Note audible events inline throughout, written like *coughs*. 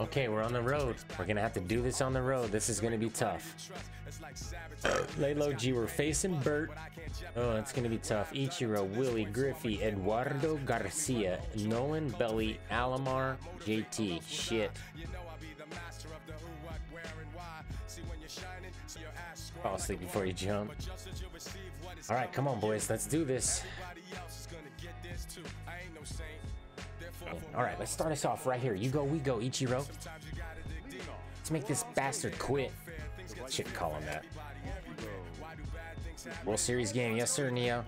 Okay, we're on the road. We're gonna have to do this on the road. This is gonna be tough. *coughs* Lay low, G. We're facing Bert. Oh, it's gonna be tough. Ichiro, Willie, Griffey, Eduardo Garcia, Nolan, Belly, Alomar, JT. Shit. Fall asleep before you jump. All right, come on, boys. Let's do this. All right, let's start us off right here. You go, we go, Ichiro. Let's make this bastard quit. Shouldn't call him that. World Series game, yes sir, Neo.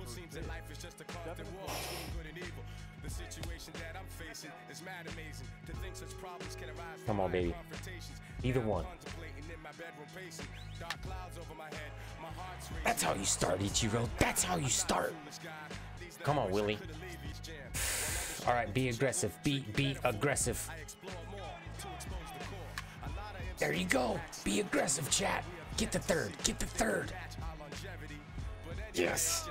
Come on, baby. Either one. That's how you start, Ichiro. That's how you start. Come on, Willie. All right, be aggressive. Be be aggressive. There you go. Be aggressive, chat. Get the third. Get the third. Yes.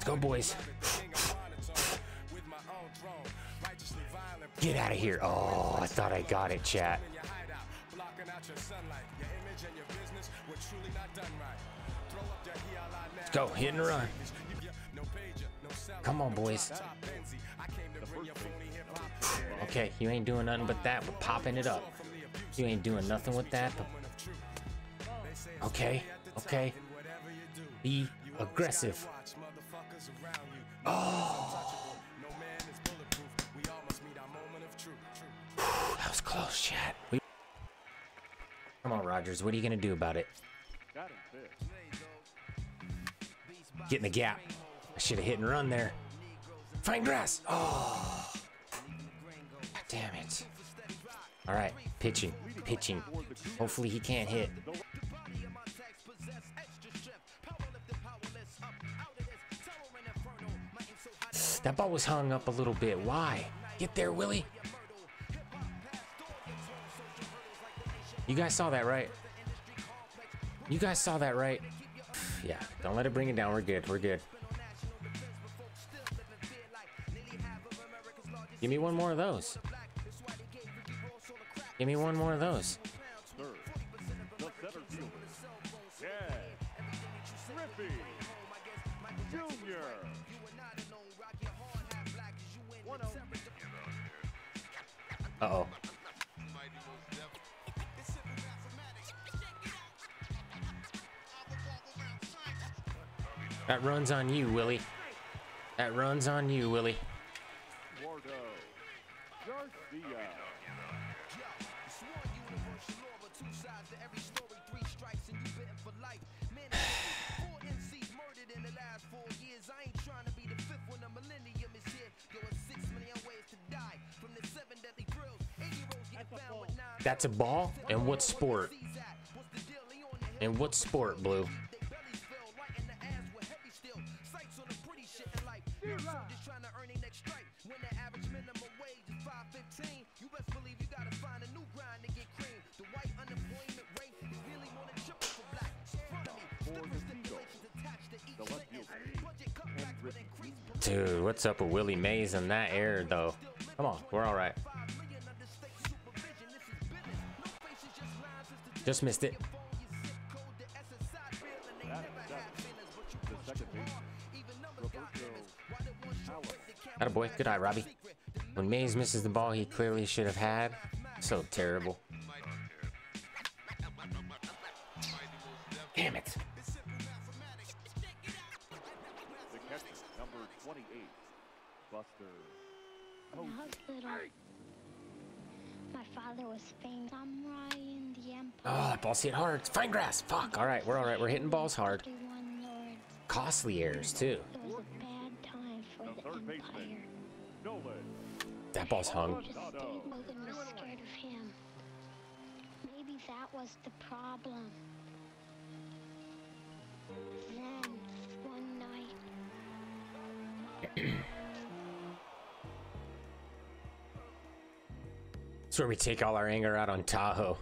Let's go, boys. Get out of here. Oh, I thought I got it, chat. Let's go. Hit and run. Come on, boys. Okay, you ain't doing nothing but that. We're popping it up. You ain't doing nothing with that. Okay, okay. Be aggressive. Oh. that was close, chat. We... Come on, Rogers. What are you going to do about it? Get in the gap. I should have hit and run there. Fine grass. Oh. Damn it. All right, pitching, pitching. Hopefully he can't hit. That ball was hung up a little bit. Why? Get there, Willie. You guys saw that, right? You guys saw that, right? Yeah, don't let it bring it down. We're good. We're good. Give me one more of those. Give me one more of those. That runs on you, Willie. That runs on you, Willie. That's a ball? And what sport? And what sport, Blue? Dude, what's up with Willie Mays in that air, though? Come on, we're all right. Just missed it. a boy. Good eye, Robbie. When Mays misses the ball he clearly should have had. So terrible. Father was famous samurai in the empire. Oh, ah, that ball's hit hard. It's fine grass. Fuck. All right, we're all right. We're hitting balls hard. Costly errors too. That ball's hung. Maybe that was the problem. Then, one night. *clears throat* where we take all our anger out on Tahoe.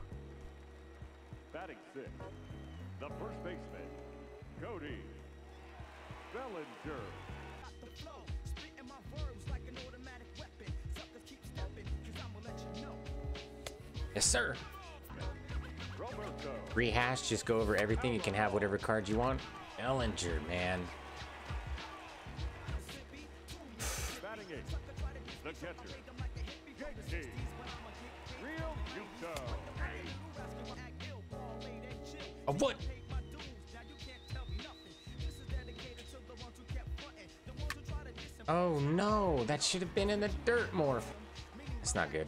Batting six, the first baseman, Cody Bellinger. Yes, sir. Roberto. Rehash, just go over everything. You can have whatever card you want. Ellinger, man. Should have been in the dirt more. It's not good.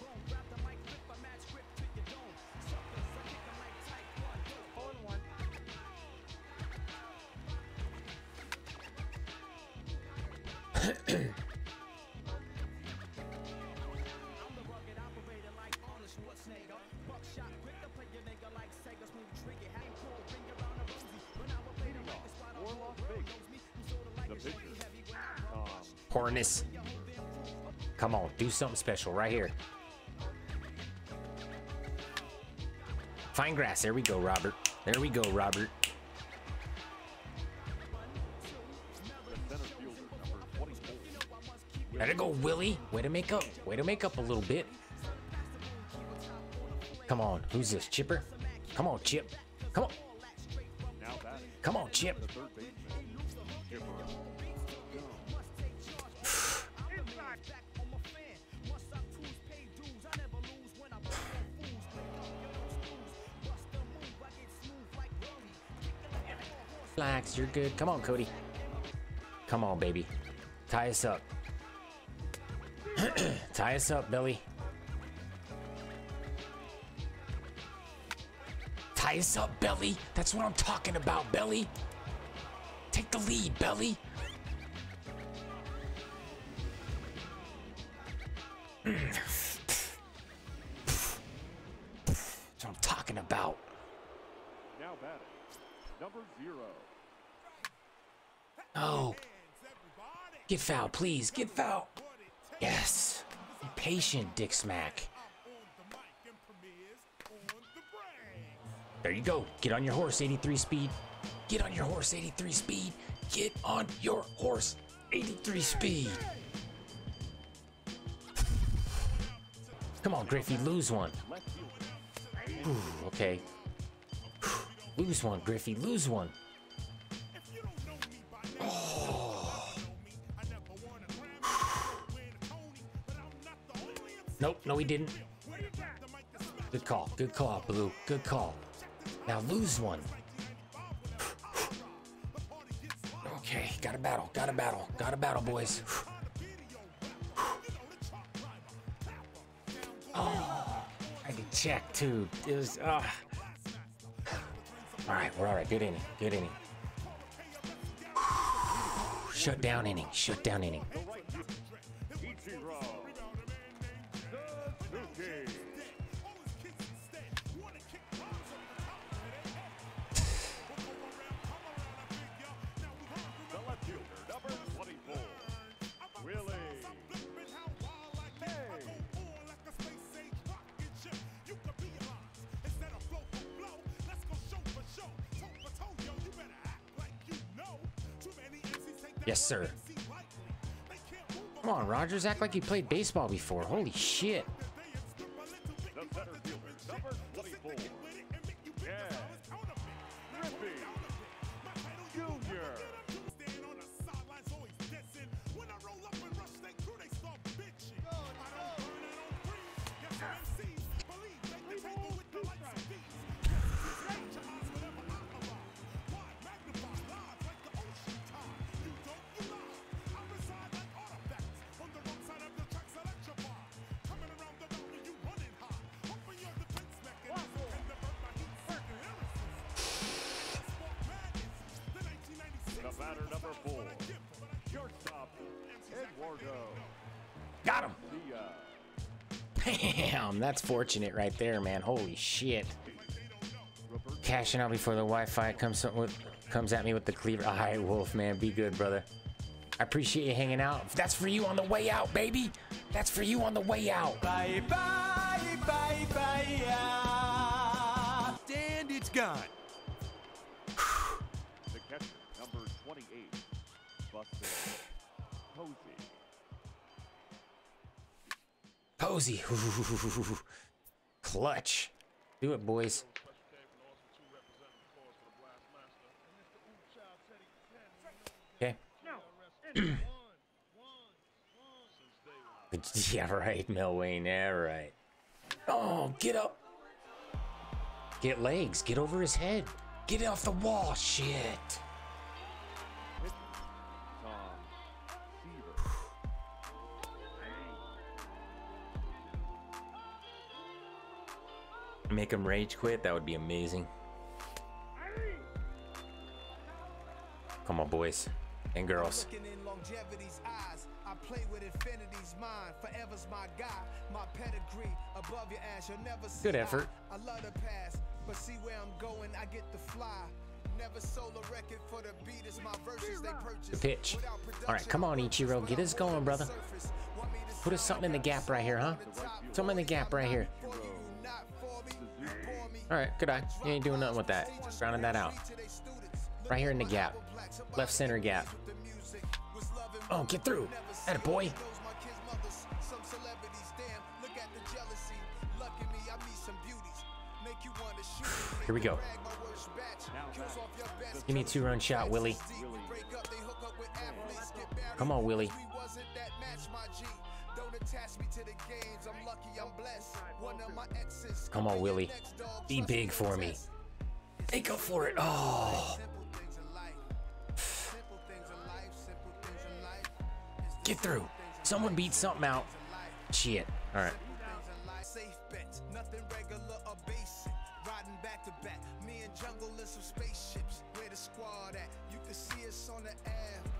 For Come on, do something special right here. Fine grass. There we go, Robert. There we go, Robert. the center fielder, number 24. Let it go, Willie. Way to make up. Way to make up a little bit. Come on. Who's this? Chipper? Come on, Chip. Come on. Come on, Chip. Relax. You're good. Come on, Cody. Come on, baby. Tie us up. *clears throat* Tie us up, Billy. Tie us up, Belly. That's what I'm talking about, Belly. Take the lead, Belly. Get foul, please. Get foul. Yes. Be patient, Dick Smack. There you go. Get on your horse, 83 speed. Get on your horse, 83 speed. Get on your horse, 83 speed. Come on, Griffey, lose one. Ooh, okay. Lose one, Griffey, lose one. He didn't. Good call, good call, Blue. Good call. Now lose one. Okay, got a battle, got a battle, got a battle, boys. Oh, I did check too. It was, uh. All right, we're all right. Good inning, good inning. Shut down inning, shut down inning. Yes, sir. Come on, Rogers, act like you played baseball before. Holy shit. Garcia. Damn, that's fortunate right there, man. Holy shit. Cashing out before the Wi-Fi comes with, comes at me with the cleaver. All right, Wolf, man, be good, brother. I appreciate you hanging out. That's for you on the way out, baby. That's for you on the way out. Bye bye bye bye. And it's gone. The catcher, number 28. Buster Posey. Posey. *laughs* Clutch. Do it, boys. Okay. *clears throat* *laughs* yeah, right, Mel Wayne. Yeah, right. Oh, get up. Get legs. Get over his head. Get off the wall. Shit. Make him rage quit. That would be amazing. Come on, boys and girls. Looking in longevity's eyes, I play with infinity's mind. Forever's my guy, my pedigree above your ass. You'll never see Good effort. I, love the past, but see where I'm going, I get to fly. Never sold a record for the beat, it's my verses they purchase. pitch. All right, come on, Ichiro, get us going, brother. surface. Want me to Put us something in the gap right here, huh? Something in the gap right here. All right, good eye. You ain't doing nothing with that. Just Rounding that out. Right here in the gap. Left center gap. Oh, get through. That a boy. Here we go. Give me a two run shot, Willie. Come on, Willie. Come on, Willie. Be big for me. Hey, go for it. Oh. Get through. Someone beat something out. Shit. All right. Safe bets, nothing regular or basic. Riding back to back, me and jungle in some spaceships. Where the squad at? You can see us on the air.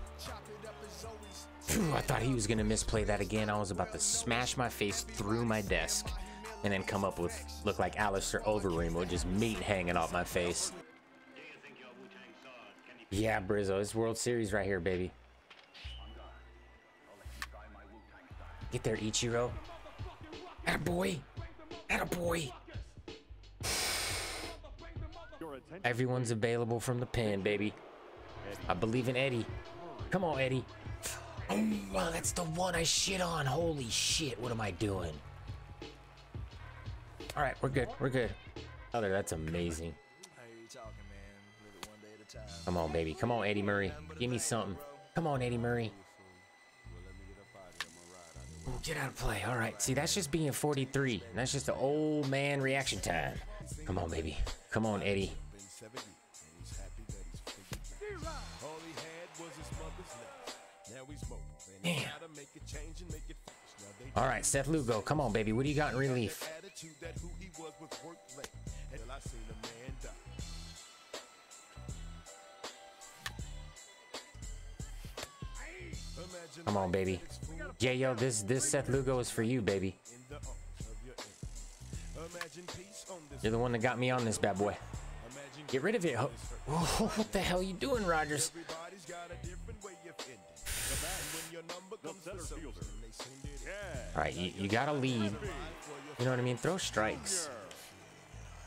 I thought he was gonna misplay that again. I was about to smash my face through my desk and then come up with look like Alistair Overeem with just meat hanging off my face. Yeah, Brizzo, it's World Series right here, baby. Get there, Ichiro. Attaboy. Attaboy. Everyone's available from the pen, baby. I believe in Eddie. Come on, Eddie. Oh, that's the one I shit on. Holy shit, what am I doing? All right, we're good. We're good. Oh, Other, that's amazing. Come on, baby. Come on, Eddie Murray. Give me something. Come on, Eddie Murray. Ooh, get out of play. All right. See, that's just being 43. That's just the old man reaction time. Come on, baby. Come on, Eddie. Damn. All right, Seth Lugo. Come on, baby. What do you got in relief? Come on, baby. Yeah, yo, this this Seth Lugo is for you, baby. You're the one that got me on this bad boy. Get rid of it. Oh, what the hell are you doing, Rogers? The center fielder. All right, you, you got to lead. You know what I mean? Throw strikes.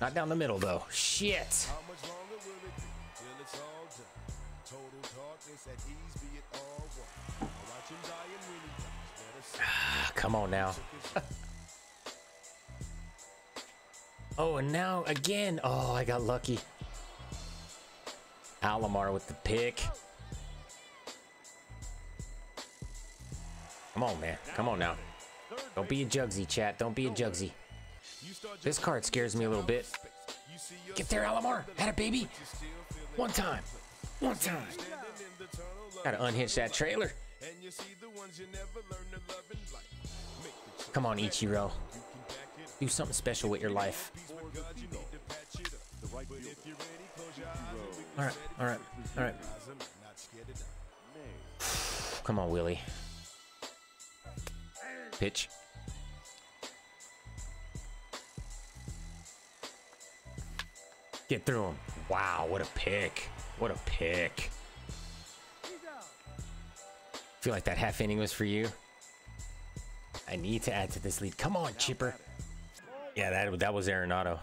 Not down the middle, though. Shit. *sighs* Come on now. *laughs* oh, and now again. Oh, I got lucky. Alomar with the pick. Come on, man. Come on now. Don't be a jugsy, chat. Don't be a jugsy. This card scares me a little bit. Get there, Alomar. Had a baby. One time. One time. Gotta unhitch that trailer. Come on, Ichiro. Do something special with your life. All right, all right, all right. Come on, Willie. Pitch. Get through him. Wow, what a pick. What a pick. Feel like that half inning was for you. I need to add to this lead. Come on, Chipper. Yeah, that that was Arenado.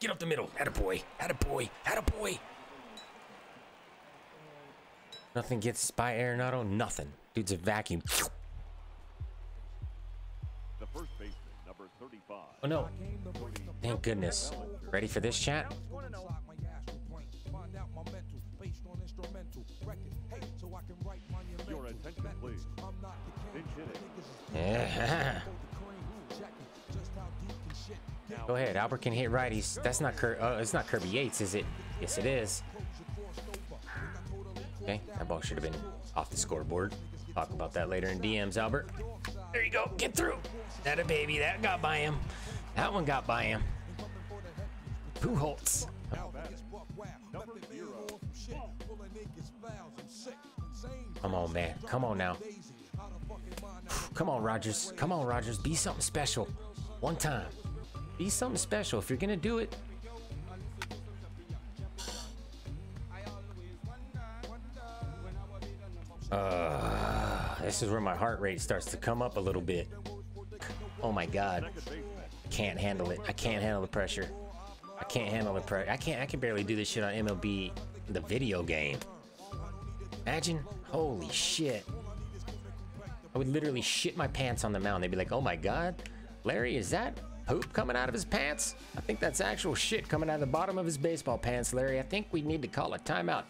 Get up the middle. Had a boy. Had a boy. Had a boy. Nothing gets by Arenado. Nothing. Dude's a vacuum. The first baseman 45. Oh no. Thank goodness. Ready for this chat? Your attention, please. Pinch hitting. *laughs* Yeah. Go ahead, Albert can hit righties. That's not Kirby. Oh, uh, it's not Kirby Yates, is it? Yes, it is. Okay, that ball should have been off the scoreboard. Talk about that later in DMs, Albert. There you go. Get through. That a baby. That got by him. That one got by him. Pujols. Come on, man. Come on now. Come on, Rogers. Come on, Rogers. Be something special. One time. Be something special. If you're gonna do it, Uh, this is where my heart rate starts to come up a little bit. Oh my god. Can't handle it. I can't handle the pressure. I can't handle the pressure. I can't I can barely do this shit on MLB the video game. Imagine. Holy shit. I would literally shit my pants on the mound. They'd be like, "Oh my god, Larry, is that poop coming out of his pants? I think that's actual shit coming out of the bottom of his baseball pants, Larry. I think we need to call a timeout."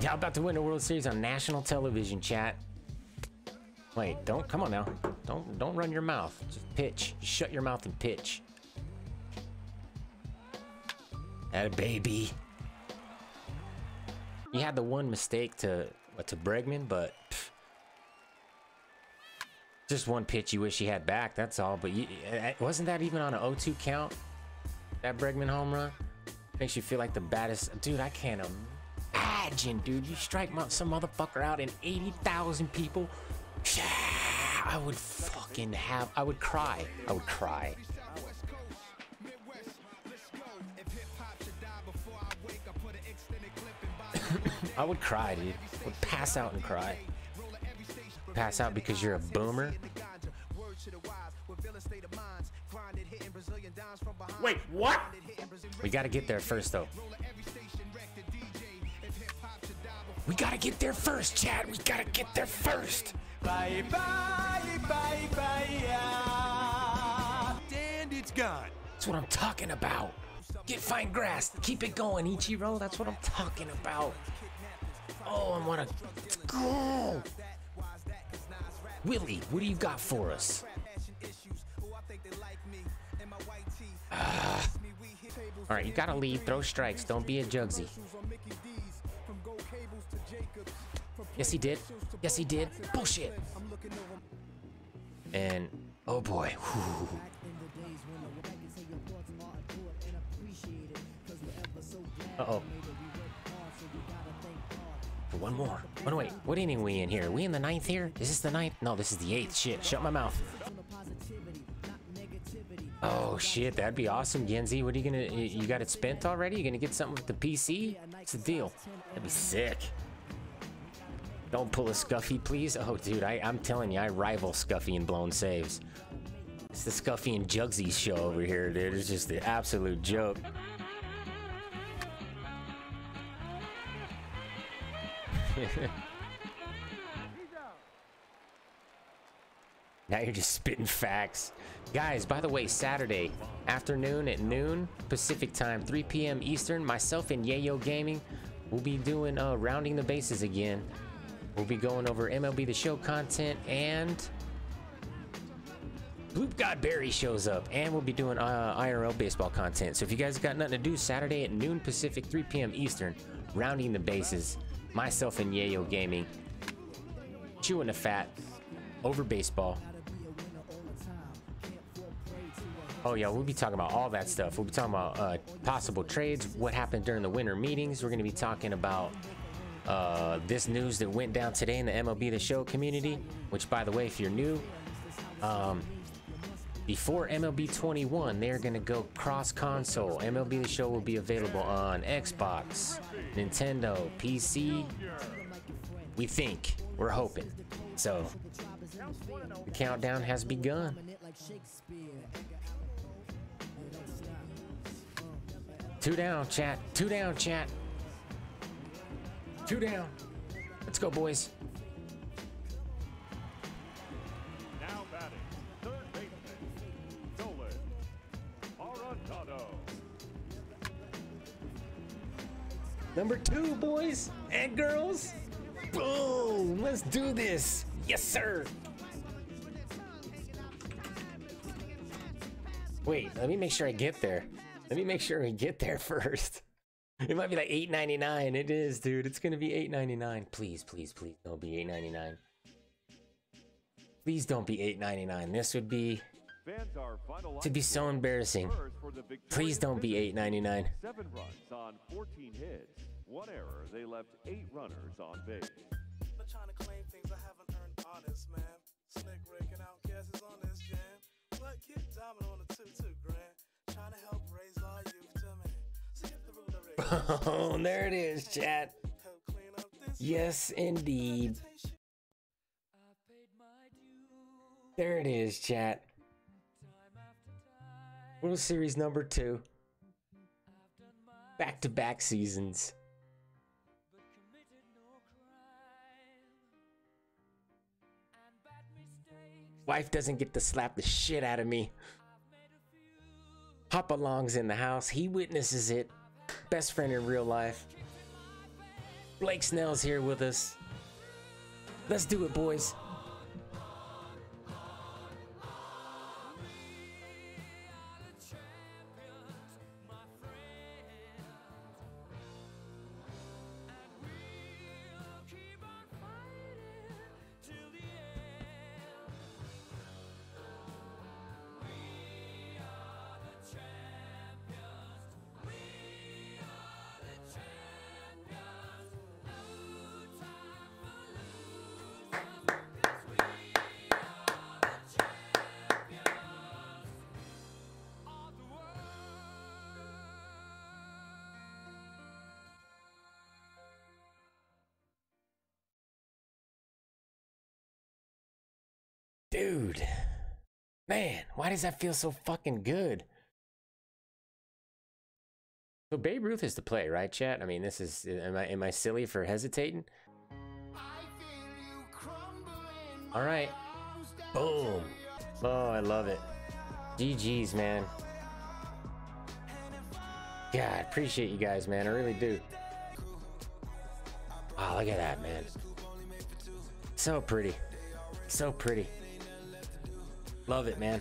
Y'all about to win the World Series on national television, chat. Wait, don't come on now. Don't don't run your mouth. Just pitch. Just shut your mouth and pitch. That a baby. You had the one mistake to to Bregman, but pff, just one pitch you wish you had back. That's all. But you, uh, wasn't that even on an 0-2 count? That Bregman home run makes you feel like the baddest. Dude, I can't imagine, dude. You strike some motherfucker out in 80,000 people. I would fucking have. I would cry. I would cry. I would cry, dude. I would pass out and cry. Pass out because you're a boomer. Wait, what? We gotta get there first, though. We gotta get there first, Chad. We gotta get there first. Bye bye bye bye. yeah. And it's gone. That's what I'm talking about. Get fine grass. Keep it going, Ichiro. That's what I'm talking about. Oh, I wanna let's go. Willie, what do you got for us? Ah. All right, you gotta leave. Throw strikes. Don't be a jugsy. Yes, he did. Yes, he did. Bullshit. And oh boy. *laughs* Whew. Uh oh. One more. Oh no, wait. What inning we in here? we in the ninth here? Is this the ninth? No, this is the eighth. Shit. Shut my mouth. Oh shit, that'd be awesome, Genzi. What are you gonna? You got it spent already? You gonna get something with the PC? It's the deal? That'd be sick. Don't pull a Scuffy, please. Oh, dude, I, I'm telling you, I rival Scuffy in blown saves. It's the Scuffy and Jugsy show over here, dude. It's just the absolute joke. *laughs* Now you're just spitting facts. Guys, by the way, Saturday afternoon at noon Pacific time, 3 p.m. Eastern, myself and Yayo Gaming will be doing uh, rounding the bases again. We'll be going over MLB The Show content and Bloop God Barry shows up, and we'll be doing uh, IRL baseball content. So if you guys got nothing to do, Saturday at noon Pacific, 3 p.m. Eastern, rounding the bases, myself and Yayo Gaming, chewing the fat over baseball. Oh yeah, we'll be talking about all that stuff. We'll be talking about uh, possible trades, what happened during the winter meetings. We're going to be talking about uh, this news that went down today in the MLB The Show community. Which, by the way, if you're new, um, before MLB 21, they're going to go cross console. MLB The Show will be available on Xbox, Nintendo, PC. We think. We're hoping. So, the countdown has begun. Two down, chat. Two down, chat. Two down. Let's go, boys. Number two, boys and girls. Boom! Let's do this. Yes, sir. Wait, let me make sure I get there. Let me make sure we get there *laughs* first. It might be like eight ninety nine. It is, dude. It's gonna be eight ninety nine. Please, please, please, don't be eight ninety nine. Please don't be eight ninety nine. This would be to be so embarrassing. first for the Please don't be eight ninety nine. Seven runs on 14 hits. One error. They left eight runners on base. Not trying to claim things I haven't earned honest, man. Slick Rick and Outkast is on this jam. But Kid Diamond on the 2 2 grand. Trying to help raise our youth to man. Skip the ruler, *laughs* Oh, there it is, chat. Help clean up this Yes, indeed. There it is, chat. World Series number two. Back to back seasons. Wife doesn't get to slap the shit out of me. Hopalong's in the house. He witnesses it. Best friend in real life. Blake Snell's here with us. Let's do it, boys. Dude. Man, why does that feel so fucking good? So Babe Ruth is the play, right, chat? I mean, this is am I am I silly for hesitating? All right. Boom. Oh, I love it. GG's, man. God, appreciate you guys, man. I really do. Wow, look at that, man. So pretty. So pretty. Love it, man.